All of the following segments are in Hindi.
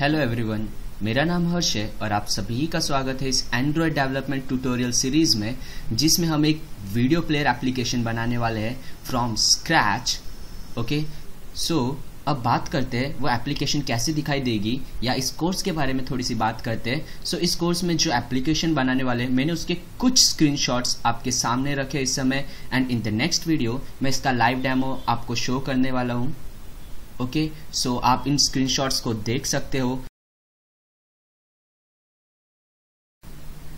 हेलो एवरीवन मेरा नाम हर्ष है और आप सभी का स्वागत है इस एंड्रॉयड डेवलपमेंट ट्यूटोरियल सीरीज़ में जिसमें हम एक वीडियो प्लेयर एप्लीकेशन बनाने वाले हैं फ्रॉम स्क्रैच ओके सो अब बात करते हैं वो एप्लीकेशन कैसे दिखाई देगी या इस कोर्स के बारे में थोड़ी सी बात करते हैं। सो so, इस कोर्स में जो एप्लीकेशन बनाने वाले हैं मैंने उसके कुछ स्क्रीनशॉट्स आपके सामने रखे इस समय and in the next video मैं इसका लाइव डेमो आपको शो करने वाला हूँ। ओके सो आप इन स्क्रीनशॉट्स को देख सकते हो।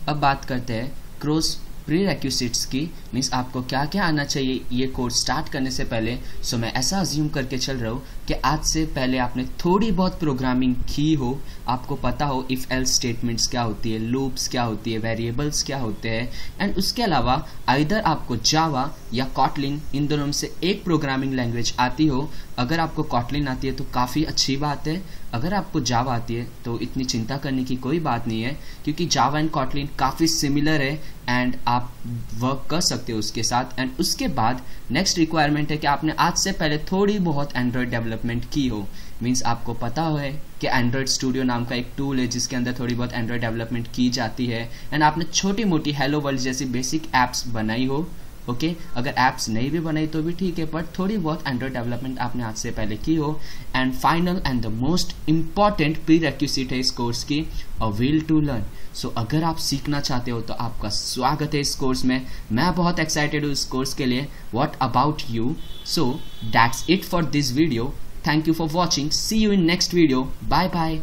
अब बात करते हैं क्रोस प्री रेक्यूसिट्स की। मीन्स आपको क्या क्या आना चाहिए? ये कोर्स स्टार्ट करने से पहले सो मैं ऐसा अज्यूम करके चल रहा हूँ कि आज से पहले आपने थोड़ी बहुत प्रोग्रामिंग की हो। आपको पता हो इफ़ एल स्टेटमेंट्स क्या होती है लूप्स क्या होती है वेरिएबल्स क्या होते हैं। एंड उसके अलावा इधर आपको जावा या कॉटलिन इन दोनों में से एक प्रोग्रामिंग लैंग्वेज आती हो, अगर आपको कॉटलिन आती है तो काफ़ी अच्छी बात है। अगर आपको जावा आती है तो इतनी चिंता करने की कोई बात नहीं है, क्योंकि जावा एंड कॉटलिन काफ़ी सिमिलर है एंड आप वर्क कर सकते हो उसके साथ। एंड उसके बाद नेक्स्ट रिक्वायरमेंट है कि आपने आज से पहले थोड़ी बहुत एंड्रॉयड डेवलपमेंट की हो। मीन्स आपको पता हो है कि एंड्रॉयड स्टूडियो नाम का एक टूल है जिसके अंदर थोड़ी बहुत एंड्रॉयड डेवलपमेंट की जाती है। एंड आपने छोटी मोटी हेलो वर्ल्ड जैसी बेसिक एप्स बनाई हो। Okay okay? अगर एप्स नहीं भी बनाई तो भी ठीक है बट थोड़ी बहुत एंड्रॉयड डेवलपमेंट आपने आज से पहले की हो. And final and the most important prerequisite है इस कोर्स की a will to learn so अगर आप सीखना चाहते हो तो आपका स्वागत है इस कोर्स में. मैं बहुत एक्साइटेड हूँ इस कोर्स के लिए. What about you so that's it for this video thank you for watching see you in next video bye bye